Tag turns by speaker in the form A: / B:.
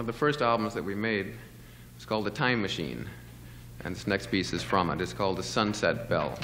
A: one of the first albums that we made was called The Time Machine, and this next piece is from it. It's called The Sunset Bell.